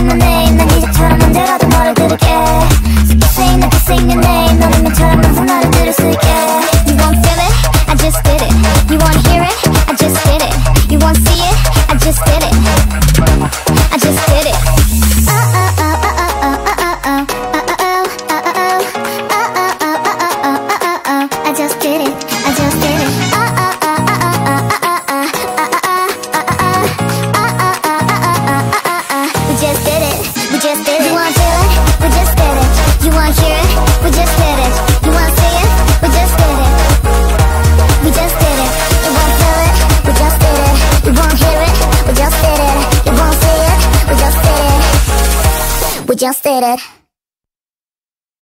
있는 name 난 이제처럼 언제라도 말해드릴게 So kissing, kissing your name We just did it. You it? We just did it. You it? We just did it. We just did it. You won't feel it? We just did it. You won't hear it? We just did it. You won't it? We just did it. We just did it.